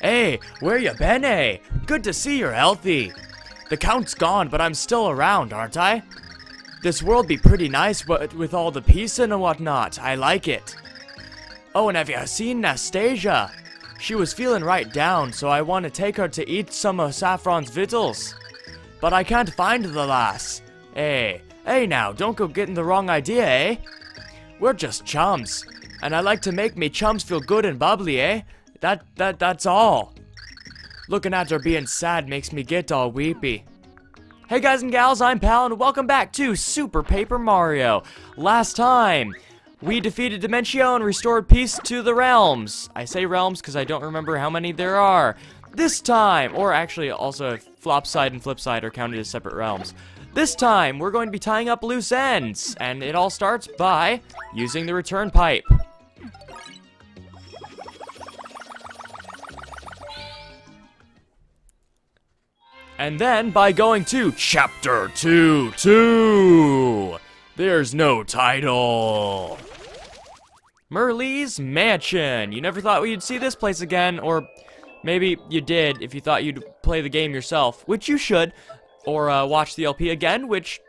Hey, where you been, eh? Good to see you're healthy. The Count's gone, but I'm still around, aren't I? This world be pretty nice but with all the peace and whatnot. I like it. Oh, and have you seen Nastasia? She was feeling right down, so I want to take her to eat some of Saffron's victuals. But I can't find the lass. Hey, hey now, don't go getting the wrong idea, eh? We're just chums. And I like to make me chums feel good and bubbly, eh? That, that, that's all. Looking at her being sad makes me get all weepy. Hey guys and gals, I'm Pal, and welcome back to Super Paper Mario. Last time, we defeated Dimentio and restored peace to the realms. I say realms because I don't remember how many there are. This time, or actually also flop side and flip side are counted as separate realms. This time, we're going to be tying up loose ends, and it all starts by using the return pipe. And then by going to Chapter 2 2. There's no title. Merlee's Mansion. You never thought you'd see this place again, or maybe you did if you thought you'd play the game yourself, which you should, or uh, watch the LP again, which,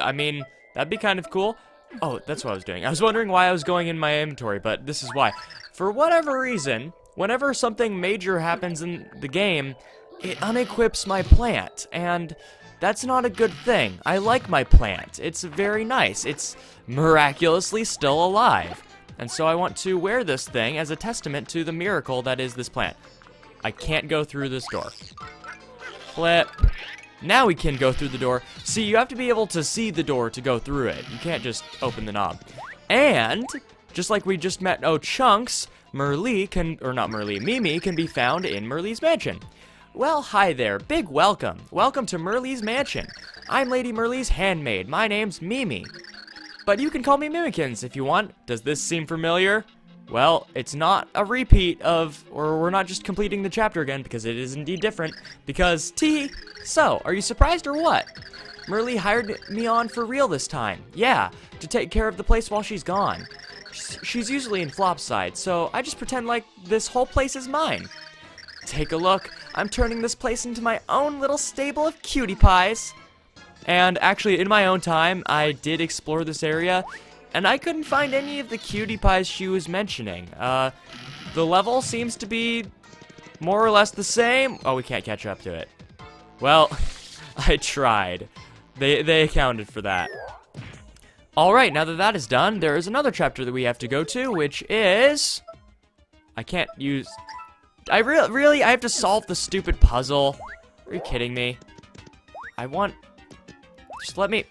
I mean, that'd be kind of cool. Oh, that's what I was doing. I was wondering why I was going in my inventory, but this is why. For whatever reason, whenever something major happens in the game, it unequips my plant, and that's not a good thing. I like my plant. It's very nice. It's miraculously still alive. And so I want to wear this thing as a testament to the miracle that is this plant. I can't go through this door. Flip. Now we can go through the door. See, you have to be able to see the door to go through it. You can't just open the knob. And, just like we just met Oh Chunks, Merlee can, or not Merlee, Mimi can be found in Merlee's mansion. Well, hi there. Big welcome. Welcome to Merlee's Mansion. I'm Lady Merlee's handmaid. My name's Mimi. But you can call me Mimikins if you want. Does this seem familiar? Well, it's not a repeat of, or we're not just completing the chapter again, because it is indeed different, because T. So, are you surprised or what? Merlee hired me on for real this time. Yeah, to take care of the place while she's gone. She's usually in Flopside, so I just pretend like this whole place is mine. Take a look. I'm turning this place into my own little stable of cutie pies. And actually, in my own time, I did explore this area, and I couldn't find any of the cutie pies she was mentioning. Uh, the level seems to be more or less the same. Oh, we can't catch up to it. Well, I tried. They, they accounted for that. Alright, now that that is done, there is another chapter that we have to go to, which is... I can't use I re really, I have to solve the stupid puzzle. Are you kidding me? I want, just let me,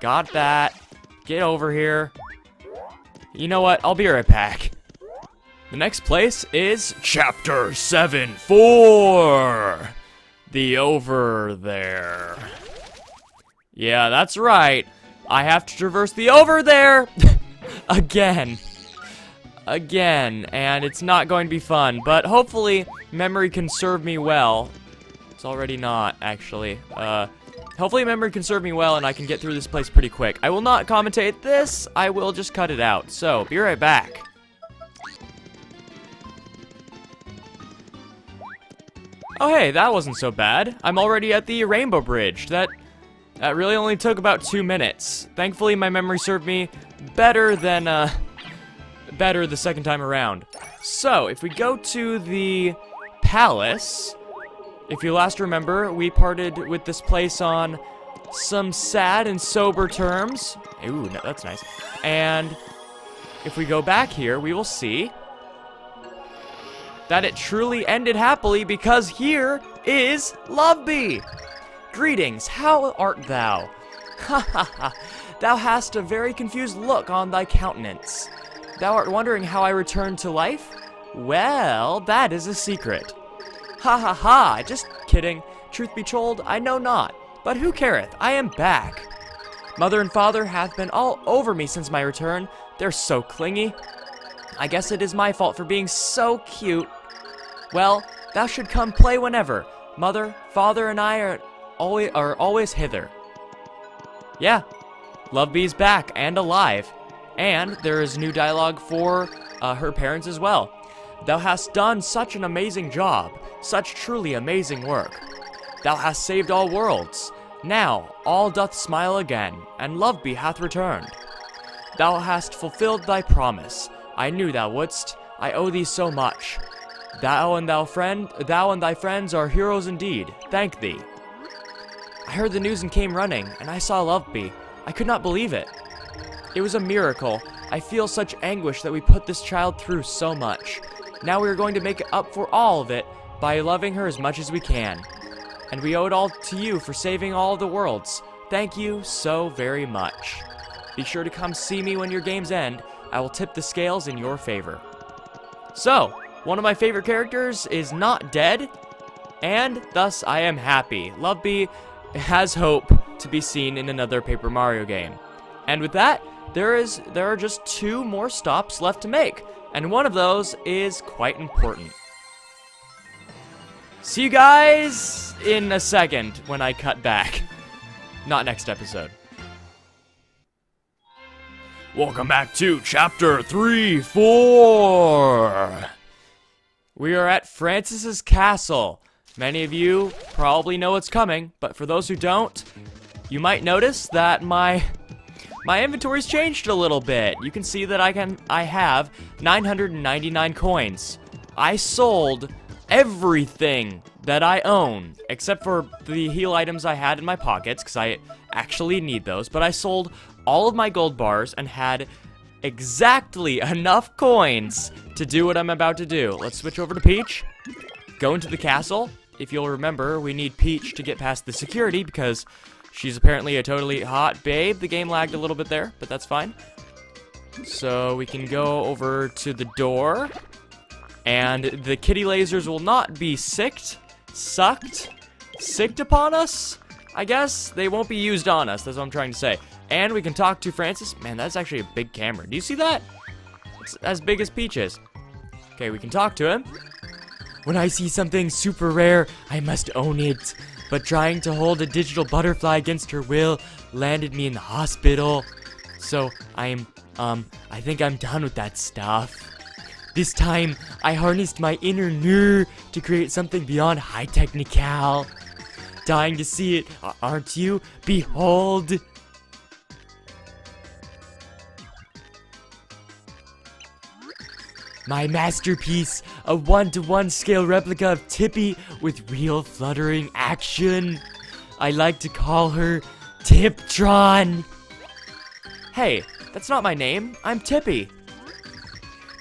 got that. Get over here. You know what, I'll be right back. The next place is Chapter 7 4. The over there. Yeah, that's right. I have to traverse the over there again again, and it's not going to be fun, but hopefully memory can serve me well. It's already not, actually. Uh, hopefully memory can serve me well and I can get through this place pretty quick. I will not commentate this, I will just cut it out. So, be right back. Oh hey, that wasn't so bad. I'm already at the Rainbow Bridge. That that really only took about two minutes. Thankfully, my memory served me better than, uh, better the second time around. So, if we go to the palace, if you last remember, we parted with this place on some sad and sober terms. Ooh, no, that's nice. And if we go back here, we will see that it truly ended happily because here is Loveby. Greetings, how art thou? Ha ha ha, thou hast a very confused look on thy countenance. Thou art wondering how I returned to life? Well, that is a secret. Ha ha ha, just kidding. Truth be told, I know not. But who careth? I am back. Mother and father hath been all over me since my return. They're so clingy. I guess it is my fault for being so cute. Well, thou should come play whenever. Mother, father, and I are always, are always hither. Yeah, Loveby's back and alive. And there is new dialogue for uh, her parents as well. Thou hast done such an amazing job, such truly amazing work. Thou hast saved all worlds. Now all doth smile again, and Loveby hath returned. Thou hast fulfilled thy promise. I knew thou wouldst. I owe thee so much. Thou and thou friend, thou and thy friends are heroes indeed. Thank thee. I heard the news and came running, and I saw Loveby. I could not believe it. It was a miracle. I feel such anguish that we put this child through so much. Now we are going to make up for all of it by loving her as much as we can. And we owe it all to you for saving all the worlds. Thank you so very much. Be sure to come see me when your games end. I will tip the scales in your favor. So, one of my favorite characters is not dead, and thus I am happy. Loveby has hope to be seen in another Paper Mario game. And with that, there is there are just two more stops left to make and one of those is quite important. See you guys in a second when I cut back. Not next episode. Welcome back to Chapter 3 4. We are at Francis's castle. Many of you probably know what's coming, but for those who don't, you might notice that my my inventory's changed a little bit. You can see that I can I have 999 coins. I sold everything that I own, except for the heal items I had in my pockets, because I actually need those, but I sold all of my gold bars and had exactly enough coins to do what I'm about to do. Let's switch over to Peach, go into the castle. If you'll remember, we need Peach to get past the security, because She's apparently a totally hot babe. The game lagged a little bit there, but that's fine. So we can go over to the door. And the kitty lasers will not be sicked, sucked, sicked upon us, I guess. They won't be used on us, that's what I'm trying to say. And we can talk to Francis. Man, that's actually a big camera. Do you see that? It's as big as Peach's. Okay, we can talk to him. When I see something super rare, I must own it but trying to hold a digital butterfly against her will landed me in the hospital. So I am, um, I think I'm done with that stuff. This time, I harnessed my inner nerd to create something beyond high technical. Dying to see it, aren't you? Behold! My masterpiece, a one-to-one -one scale replica of Tippy with real fluttering action. I like to call her Tiptron. Hey, that's not my name. I'm Tippy.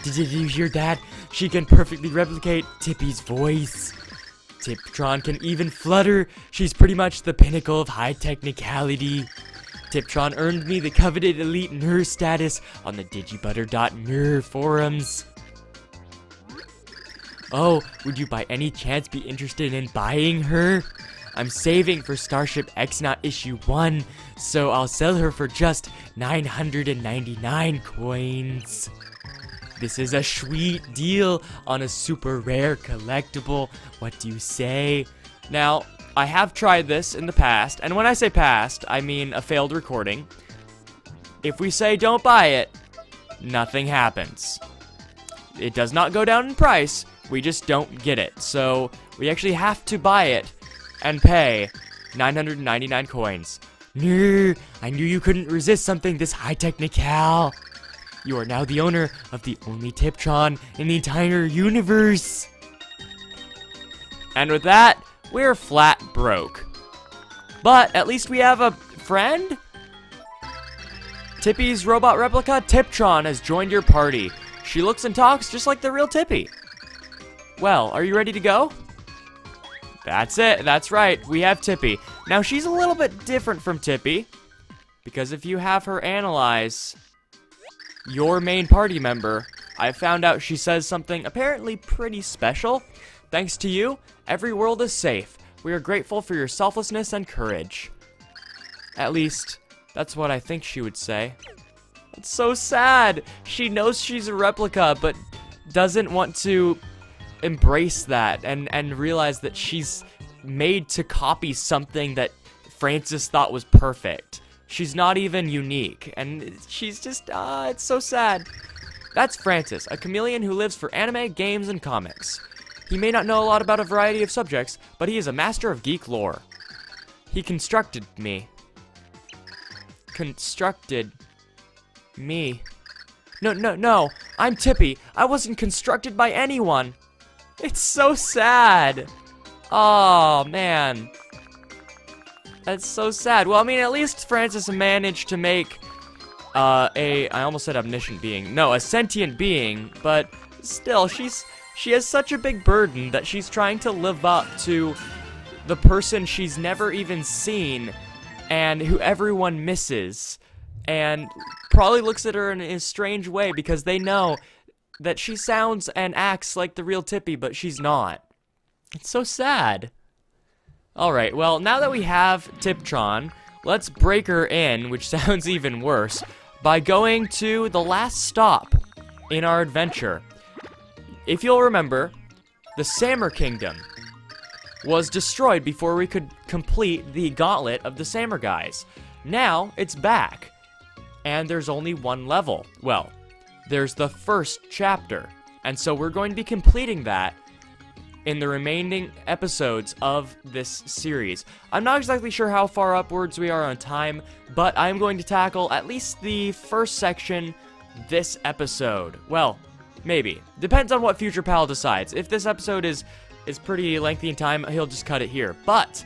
Did you hear that? She can perfectly replicate Tippy's voice. Tiptron can even flutter. She's pretty much the pinnacle of high technicality. Tiptron earned me the coveted elite nerd status on the digibutter.nerd forums. Oh, would you by any chance be interested in buying her? I'm saving for Starship Exnaut issue 1, so I'll sell her for just 999 coins. This is a sweet deal on a super rare collectible. What do you say? Now, I have tried this in the past, and when I say past, I mean a failed recording. If we say don't buy it, nothing happens. It does not go down in price, we just don't get it. So we actually have to buy it and pay 999 coins. No, I knew you couldn't resist something this high technical. You are now the owner of the only Tiptron in the entire universe. And with that, we're flat broke. But at least we have a friend? Tippy's robot replica, Tiptron, has joined your party. She looks and talks just like the real Tippy. Well, are you ready to go? That's it. That's right. We have Tippy. Now, she's a little bit different from Tippy. Because if you have her analyze your main party member, I found out she says something apparently pretty special. Thanks to you, every world is safe. We are grateful for your selflessness and courage. At least, that's what I think she would say. It's so sad. She knows she's a replica, but doesn't want to embrace that and and realize that she's made to copy something that Francis thought was perfect. She's not even unique, and she's just, ah, uh, it's so sad. That's Francis, a chameleon who lives for anime, games, and comics. He may not know a lot about a variety of subjects, but he is a master of geek lore. He constructed me. Constructed me. No, no, no. I'm Tippy. I wasn't constructed by anyone. It's so sad. Oh, man. That's so sad. Well, I mean, at least Francis managed to make uh, a, I almost said omniscient being. No, a sentient being, but still, she's, she has such a big burden that she's trying to live up to the person she's never even seen and who everyone misses and probably looks at her in a strange way because they know that she sounds and acts like the real Tippy, but she's not. It's so sad. Alright, well, now that we have Tiptron, let's break her in, which sounds even worse, by going to the last stop in our adventure. If you'll remember, the Sammer Kingdom was destroyed before we could complete the Gauntlet of the Sammer guys. Now, it's back, and there's only one level. Well, there's the first chapter, and so we're going to be completing that in the remaining episodes of this series. I'm not exactly sure how far upwards we are on time, but I'm going to tackle at least the first section this episode. Well, maybe. Depends on what Future Pal decides. If this episode is is pretty lengthy in time, he'll just cut it here. But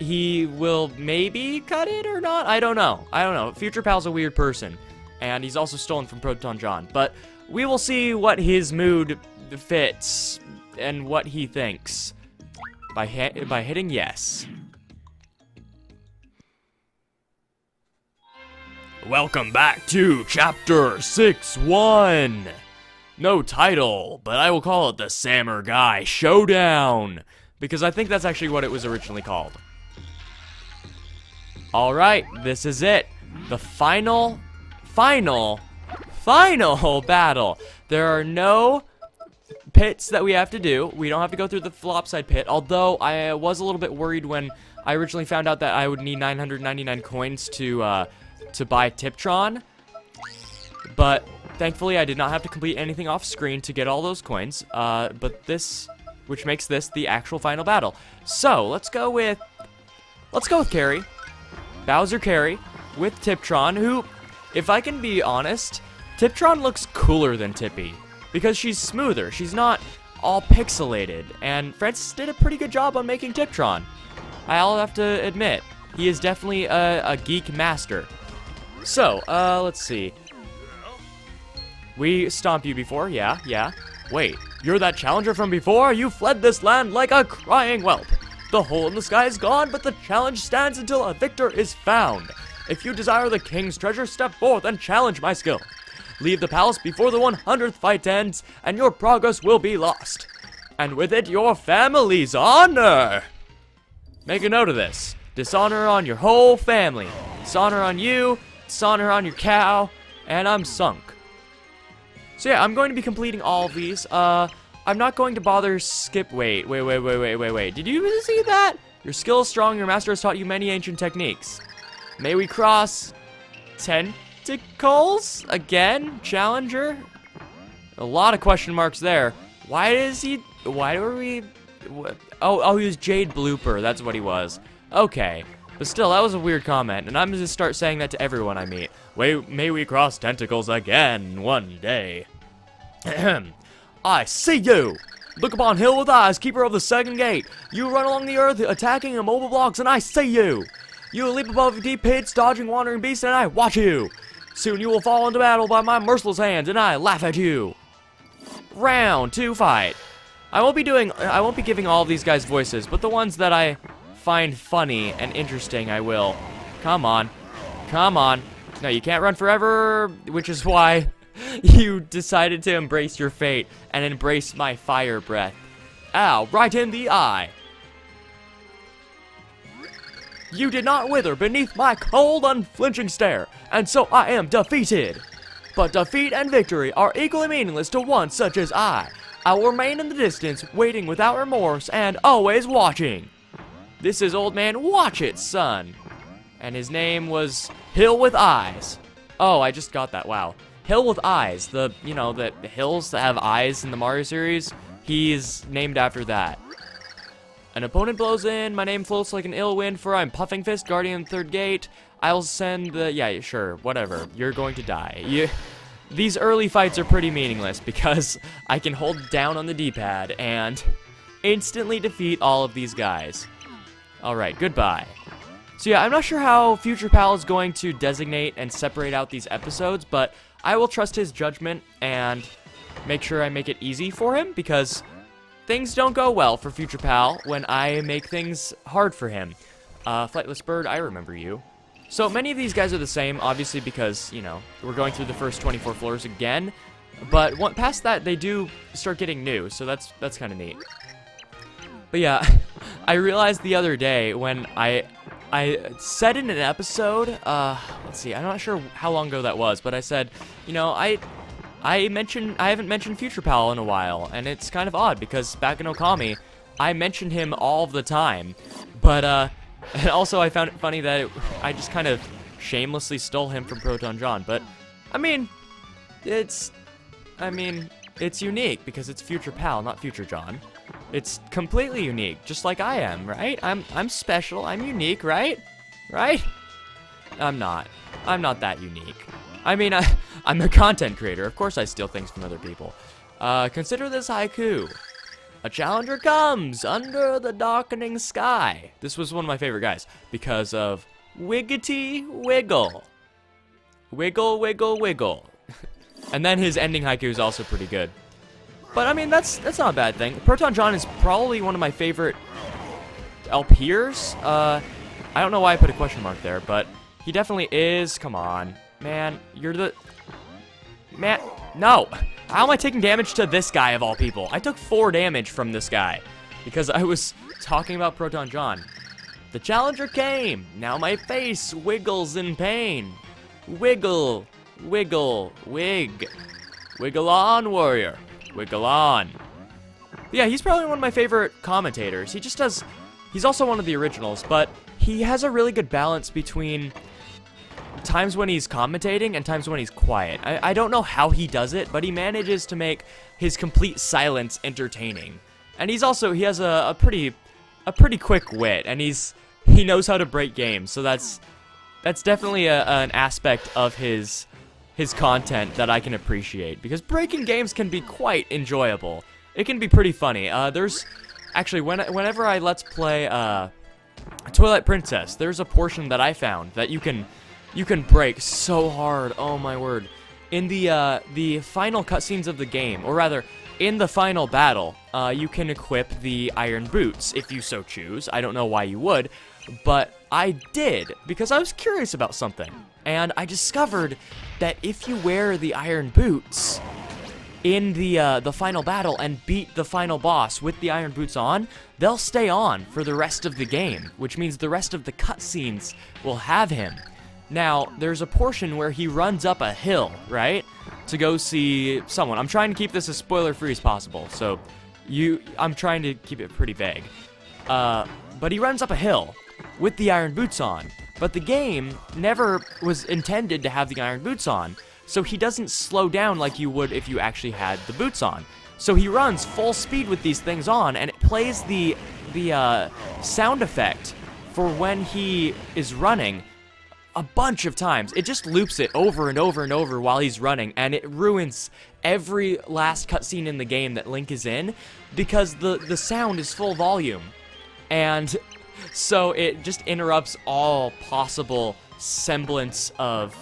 he will maybe cut it or not. I don't know. I don't know. Future Pal's a weird person, and he's also stolen from Proton John. But we will see what his mood fits and what he thinks by by hitting yes. Welcome back to Chapter 6-1. No title, but I will call it the Sammer Guy Showdown, because I think that's actually what it was originally called. Alright, this is it. The final, final, final battle. There are no pits that we have to do. We don't have to go through the flopside pit, although I was a little bit worried when I originally found out that I would need 999 coins to, uh, to buy Tiptron. But thankfully, I did not have to complete anything off screen to get all those coins. Uh, but this, which makes this the actual final battle. So, let's go with, let's go with Carrie. Bowser Carrie with Tiptron, who, if I can be honest, Tiptron looks cooler than Tippy because she's smoother. She's not all pixelated, and Francis did a pretty good job on making Tiptron. I'll have to admit, he is definitely a, a geek master. So, uh, let's see. We stomped you before, yeah, yeah. Wait, you're that challenger from before? You fled this land like a crying whelp. The hole in the sky is gone, but the challenge stands until a victor is found. If you desire the king's treasure, step forth and challenge my skill. Leave the palace before the 100th fight ends, and your progress will be lost. And with it, your family's honor. Make a note of this. Dishonor on your whole family. Dishonor on you, dishonor on your cow, and I'm sunk. So yeah, I'm going to be completing all of these. Uh, I'm not going to bother skip- wait, wait, wait, wait, wait, wait, wait. Did you see that? Your skill is strong, your master has taught you many ancient techniques. May we cross tentacles? Again? Challenger? A lot of question marks there. Why is he... Why were we... What? Oh, oh, he was Jade Blooper. That's what he was. Okay. But still, that was a weird comment, and I'm to start saying that to everyone I meet. May, may we cross tentacles again one day. I see you! Look upon hill with eyes, keeper of the second gate. You run along the earth, attacking immobile blocks, and I see you! You will leap above deep pits, dodging wandering beasts, and I watch you! Soon you will fall into battle by my merciless hands, and I laugh at you. Round two fight. I won't be doing, I won't be giving all these guys voices, but the ones that I find funny and interesting, I will. Come on. Come on. No, you can't run forever, which is why you decided to embrace your fate and embrace my fire breath. Ow, right in the eye. You did not wither beneath my cold, unflinching stare, and so I am defeated. But defeat and victory are equally meaningless to one such as I. I will remain in the distance, waiting without remorse, and always watching. This is Old Man Watch-It, son. And his name was Hill with Eyes. Oh, I just got that, wow. Hill with eyes. The, you know, the hills that have eyes in the Mario series, he's named after that. An opponent blows in, my name floats like an ill wind, for I'm Puffing Fist, Guardian Third Gate. I'll send the, yeah, sure, whatever. You're going to die. You, these early fights are pretty meaningless because I can hold down on the D-pad and instantly defeat all of these guys. Alright, goodbye. So yeah, I'm not sure how Future Pal is going to designate and separate out these episodes, but I will trust his judgment and make sure I make it easy for him because things don't go well for Future Pal when I make things hard for him. Uh, Flightless Bird, I remember you. So many of these guys are the same, obviously because, you know, we're going through the first 24 floors again. But one, past that, they do start getting new, so that's that's kind of neat. But yeah, I realized the other day when I I said in an episode, uh, let's see, I'm not sure how long ago that was, but I said, you know, I I mentioned I haven't mentioned Future Pal in a while, and it's kind of odd because back in Okami, I mentioned him all the time. But uh and also I found it funny that it, I just kind of shamelessly stole him from Proton John, but I mean, it's I mean, it's unique because it's Future Pal, not Future John. It's completely unique, just like I am, right? I'm I'm special, I'm unique, right? Right? I'm not. I'm not that unique. I mean, I, I'm a content creator. Of course I steal things from other people. Uh, consider this haiku. A challenger comes under the darkening sky. This was one of my favorite guys because of Wiggity Wiggle. Wiggle, wiggle, wiggle. and then his ending haiku is also pretty good. But I mean, that's that's not a bad thing. Proton John is probably one of my favorite LPers. Uh, I don't know why I put a question mark there, but he definitely is. Come on, man, you're the man. No, how am I taking damage to this guy of all people? I took four damage from this guy because I was talking about Proton John. The challenger came. Now my face wiggles in pain. Wiggle, wiggle, wig. Wiggle on, warrior. Wiggle on. Yeah, he's probably one of my favorite commentators. He just does... He's also one of the originals, but he has a really good balance between times when he's commentating and times when he's quiet. I, I don't know how he does it, but he manages to make his complete silence entertaining. And he's also, he has a, a pretty, a pretty quick wit, and he's, he knows how to break games, so that's, that's definitely a, an aspect of his his content that I can appreciate because breaking games can be quite enjoyable. It can be pretty funny. Uh, there's actually when whenever I let's play uh, Twilight Princess, there's a portion that I found that you can you can break so hard. Oh my word! In the uh, the final cutscenes of the game, or rather, in the final battle, uh, you can equip the iron boots if you so choose. I don't know why you would, but I did because I was curious about something. And I discovered that if you wear the iron boots in the uh, the final battle and beat the final boss with the iron boots on, they'll stay on for the rest of the game, which means the rest of the cutscenes will have him. Now, there's a portion where he runs up a hill, right? To go see someone. I'm trying to keep this as spoiler-free as possible, so you I'm trying to keep it pretty vague. Uh, but he runs up a hill with the iron boots on. But the game never was intended to have the iron boots on, so he doesn't slow down like you would if you actually had the boots on. So he runs full speed with these things on, and it plays the the uh, sound effect for when he is running a bunch of times. It just loops it over and over and over while he's running, and it ruins every last cutscene in the game that Link is in because the the sound is full volume. And so it just interrupts all possible semblance of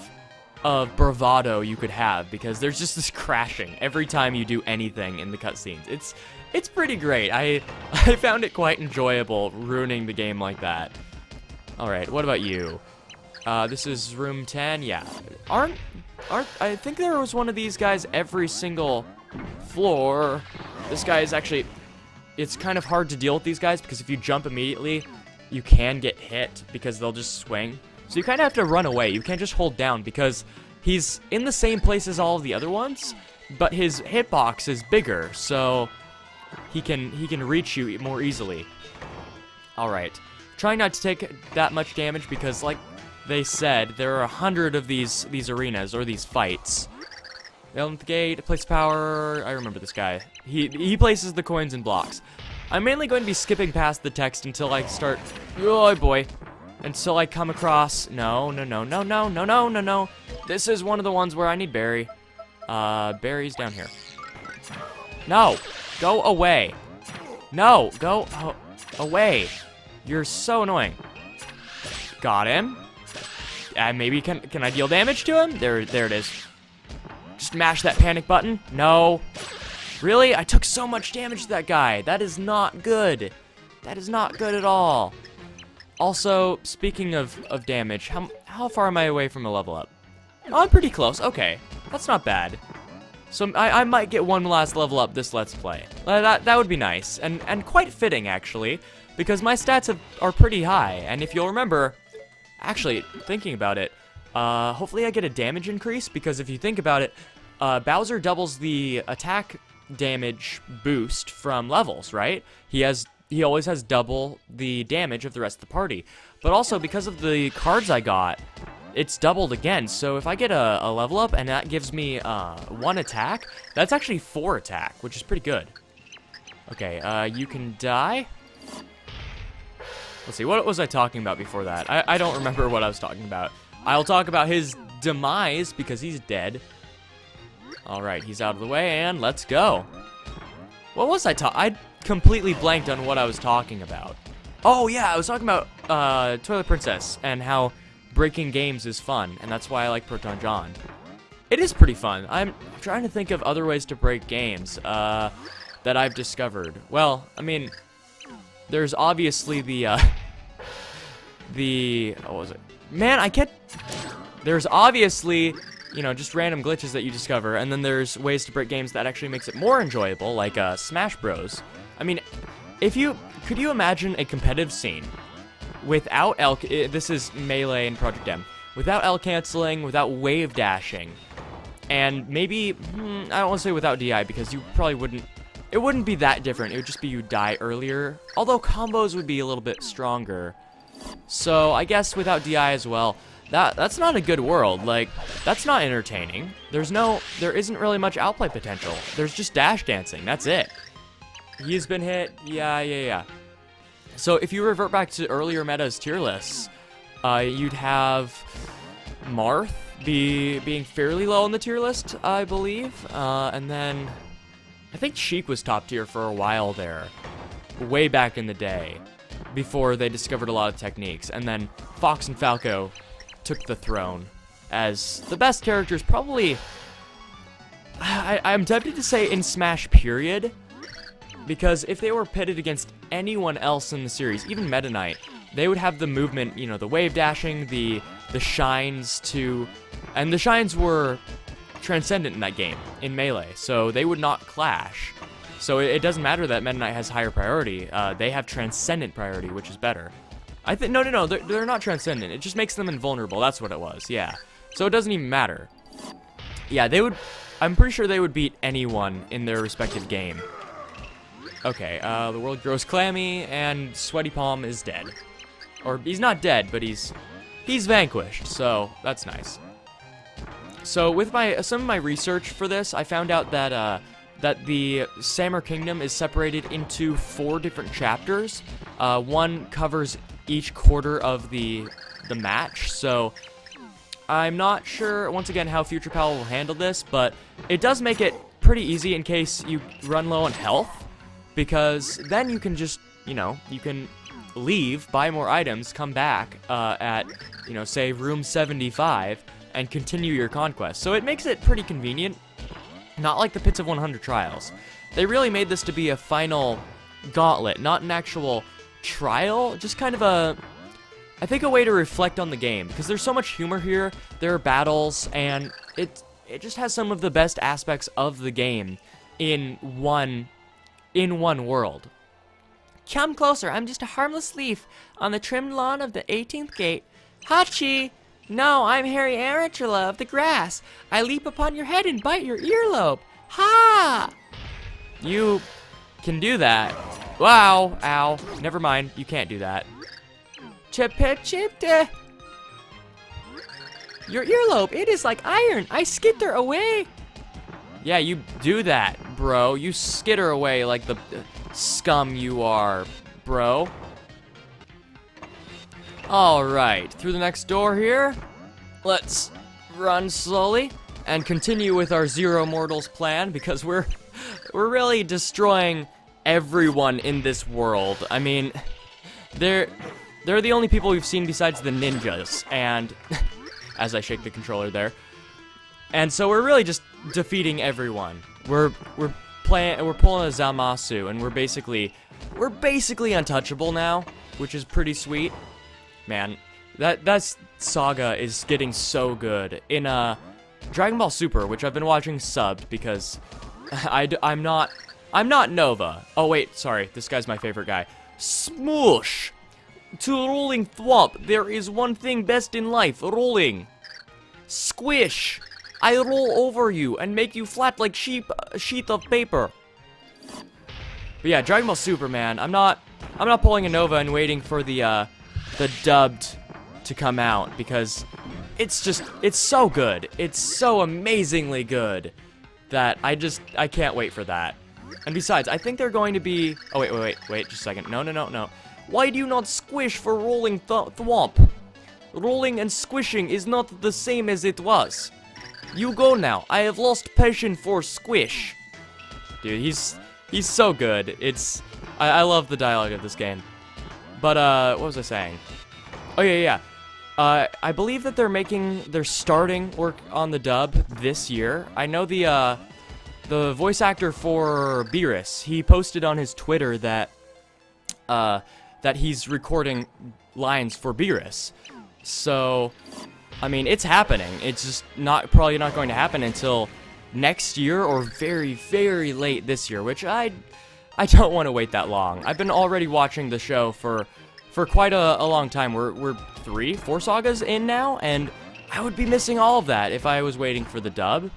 of bravado you could have because there's just this crashing every time you do anything in the cutscenes. It's it's pretty great. I I found it quite enjoyable ruining the game like that. All right, what about you? Uh, this is room 10. Yeah, aren't aren't I think there was one of these guys every single floor. This guy is actually. It's kind of hard to deal with these guys because if you jump immediately, you can get hit because they'll just swing. So you kind of have to run away. You can't just hold down because he's in the same place as all of the other ones, but his hitbox is bigger, so he can he can reach you more easily. All right. Try not to take that much damage because like they said, there are a hundred of these these arenas or these fights. Eleventh gate, place power. I remember this guy. He he places the coins in blocks. I'm mainly going to be skipping past the text until I start. Oh boy, until I come across. No, no, no, no, no, no, no, no, no. This is one of the ones where I need Barry. Uh, Barry's down here. No, go away. No, go oh, away. You're so annoying. Got him. Uh, maybe can can I deal damage to him? There, there it is. Just mash that panic button. No. Really? I took so much damage to that guy. That is not good. That is not good at all. Also, speaking of, of damage, how, how far am I away from a level up? Oh, I'm pretty close. Okay. That's not bad. So I, I might get one last level up this Let's Play. That, that would be nice. And, and quite fitting, actually. Because my stats have, are pretty high. And if you'll remember, actually, thinking about it, uh, hopefully I get a damage increase. Because if you think about it, uh, Bowser doubles the attack damage boost from levels, right? He has he always has double the damage of the rest of the party. But also because of the cards I got, it's doubled again. So if I get a, a level up and that gives me uh, one attack, that's actually four attack, which is pretty good. Okay, uh, you can die. Let's see, what was I talking about before that? I, I don't remember what I was talking about. I'll talk about his demise because he's dead. Alright, he's out of the way, and let's go. What was I talking? I completely blanked on what I was talking about. Oh, yeah, I was talking about uh, Toilet Princess and how breaking games is fun, and that's why I like Proton John. It is pretty fun. I'm trying to think of other ways to break games uh, that I've discovered. Well, I mean, there's obviously the, uh, the, what was it? Man, I can't, there's obviously you know, just random glitches that you discover, and then there's ways to break games that actually makes it more enjoyable, like uh, Smash Bros. I mean, if you, could you imagine a competitive scene without L, this is Melee and Project M, without L canceling, without wave dashing, and maybe, hmm, I don't want to say without DI, because you probably wouldn't, it wouldn't be that different, it would just be you die earlier, although combos would be a little bit stronger. So, I guess without DI as well, that that's not a good world. Like, that's not entertaining. There's no, there isn't really much outplay potential. There's just dash dancing. That's it. He's been hit. Yeah, yeah, yeah. So if you revert back to earlier metas tier lists, uh, you'd have Marth be being fairly low on the tier list, I believe, uh, and then I think Sheik was top tier for a while there, way back in the day, before they discovered a lot of techniques, and then Fox and Falco took the throne as the best characters probably I, I'm tempted to say in Smash period because if they were pitted against anyone else in the series, even Meta Knight, they would have the movement, you know, the wave dashing, the the shines to and the shines were transcendent in that game in melee, so they would not clash. So it, it doesn't matter that Meta Knight has higher priority. Uh, they have transcendent priority, which is better. I think, no, no, no, they're, they're not transcendent. It just makes them invulnerable. That's what it was, yeah. So it doesn't even matter. Yeah, they would, I'm pretty sure they would beat anyone in their respective game. Okay, uh, the world grows clammy, and Sweaty Palm is dead. Or, he's not dead, but he's, he's vanquished, so that's nice. So with my, some of my research for this, I found out that, uh, that the Sammer Kingdom is separated into four different chapters. Uh, one covers each quarter of the the match. So I'm not sure, once again, how Future Pal will handle this, but it does make it pretty easy in case you run low on health, because then you can just, you know, you can leave, buy more items, come back uh, at, you know, say room 75, and continue your conquest. So it makes it pretty convenient, not like the Pits of 100 Trials. They really made this to be a final gauntlet, not an actual trial, just kind of a, I think a way to reflect on the game, because there's so much humor here, there are battles, and it, it just has some of the best aspects of the game in one, in one world. Come closer, I'm just a harmless leaf on the trimmed lawn of the 18th gate. Hachi! No, I'm Harry Arantula of the grass. I leap upon your head and bite your earlobe. Ha! You can do that. Wow, ow. Never mind, you can't do that. Chepechete. Your earlobe, it is like iron. I skitter away. Yeah, you do that, bro. You skitter away like the uh, scum you are, bro. Alright, through the next door here. Let's run slowly and continue with our Zero Mortals plan because we're we're really destroying everyone in this world. I mean, they're they're the only people we've seen besides the ninjas and as I shake the controller there. And so we're really just defeating everyone. We're we're playing we're pulling a Zamasu and we're basically we're basically untouchable now, which is pretty sweet. Man, that that's saga is getting so good. In uh Dragon Ball Super, which I've been watching subbed because I I'm not I'm not Nova. Oh wait, sorry. This guy's my favorite guy. Smoosh. To rolling thwomp, there is one thing best in life, rolling. Squish. I roll over you and make you flat like sheep, a sheet of paper. But yeah, Dragon Ball Super, man. I'm not, I'm not pulling a Nova and waiting for the, uh, the dubbed to come out because it's just, it's so good. It's so amazingly good that I just, I can't wait for that. And besides, I think they're going to be, oh wait, wait, wait, wait, just a second. No, no, no, no. Why do you not squish for rolling th thwomp? Rolling and squishing is not the same as it was. You go now. I have lost passion for squish. Dude, he's he's so good. It's I, I love the dialogue of this game. But uh, what was I saying? Oh yeah, yeah. Uh, I believe that they're making, they're starting work on the dub this year. I know the uh, the voice actor for Beerus. He posted on his Twitter that uh, that he's recording lines for Beerus. So I mean, it's happening. It's just not probably not going to happen until next year or very, very late this year, which I I don't want to wait that long. I've been already watching the show for for quite a, a long time. We're, we're three, four sagas in now, and I would be missing all of that if I was waiting for the dub.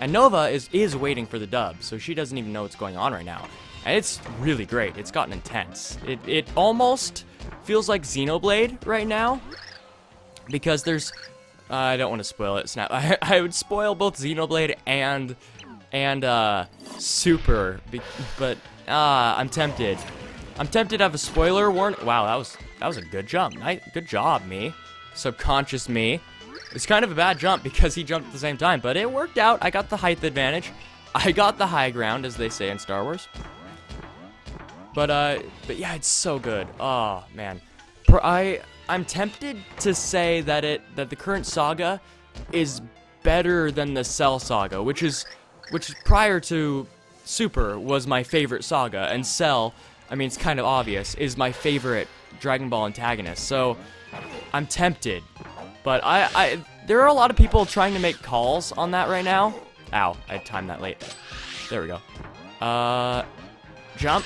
And Nova is, is waiting for the dub, so she doesn't even know what's going on right now. And it's really great. It's gotten intense. It, it almost feels like Xenoblade right now, because there's uh, I don't want to spoil it, Snap. I, I would spoil both Xenoblade and and uh, Super, but uh, I'm tempted. I'm tempted to have a spoiler warning. Wow, that was that was a good jump. Nice, good job, me. Subconscious me. It's kind of a bad jump because he jumped at the same time, but it worked out. I got the height advantage. I got the high ground, as they say in Star Wars. But uh, but yeah, it's so good. Oh man, I I'm tempted to say that it that the current saga is better than the Cell saga, which is which prior to Super was my favorite saga, and Cell, I mean it's kind of obvious, is my favorite Dragon Ball antagonist. So I'm tempted, but I, I there are a lot of people trying to make calls on that right now. Ow, I timed that late. There we go. Uh, jump,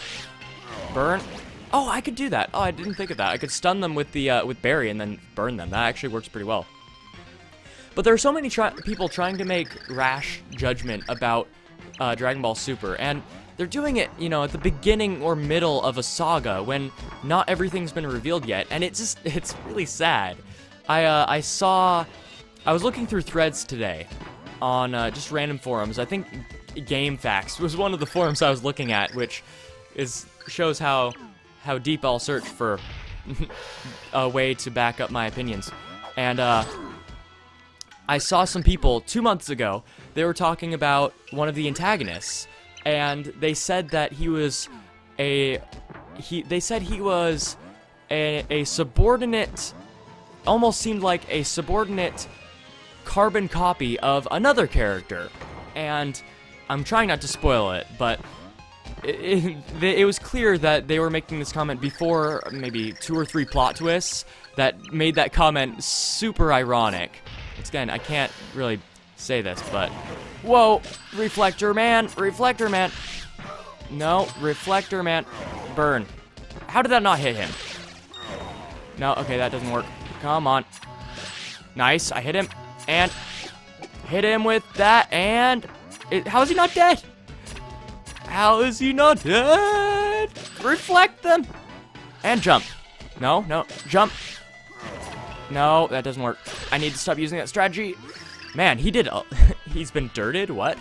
burn. Oh, I could do that. Oh, I didn't think of that. I could stun them with the uh, with Barry and then burn them. That actually works pretty well. But there are so many try people trying to make rash judgment about uh, Dragon Ball Super, and they're doing it, you know, at the beginning or middle of a saga when not everything's been revealed yet, and it's just it's really sad. I uh, I saw, I was looking through threads today on uh, just random forums. I think GameFAQs was one of the forums I was looking at, which is shows how how deep I'll search for a way to back up my opinions. And uh, I saw some people two months ago, they were talking about one of the antagonists, and they said that he was a he. They said he was a, a subordinate, almost seemed like a subordinate carbon copy of another character, and I'm trying not to spoil it, but it, it, it, was clear that they were making this comment before maybe two or three plot twists that made that comment super ironic. Again, I can't really say this, but... Whoa! Reflector man! Reflector man! No, Reflector man. Burn. How did that not hit him? No, okay, that doesn't work. Come on. Nice, I hit him. And hit him with that, and... It, how is he not dead? How is he not dead? Reflect them. And jump. No, no, jump. No, that doesn't work. I need to stop using that strategy. Man, he did, he's been dirted, what?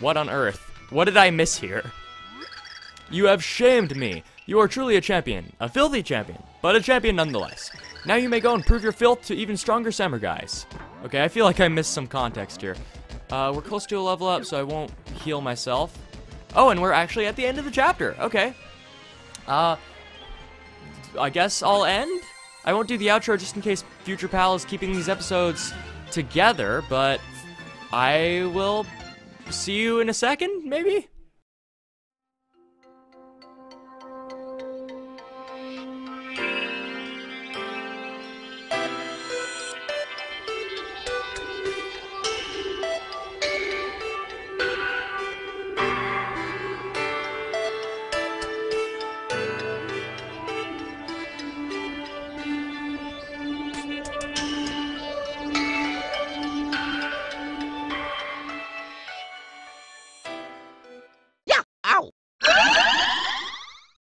What on earth? What did I miss here? You have shamed me. You are truly a champion. A filthy champion, but a champion nonetheless. Now you may go and prove your filth to even stronger guys. Okay, I feel like I missed some context here. Uh, we're close to a level up, so I won't heal myself. Oh, and we're actually at the end of the chapter. Okay. Uh, I guess I'll end? I won't do the outro just in case Future Pal is keeping these episodes together, but I will see you in a second, maybe?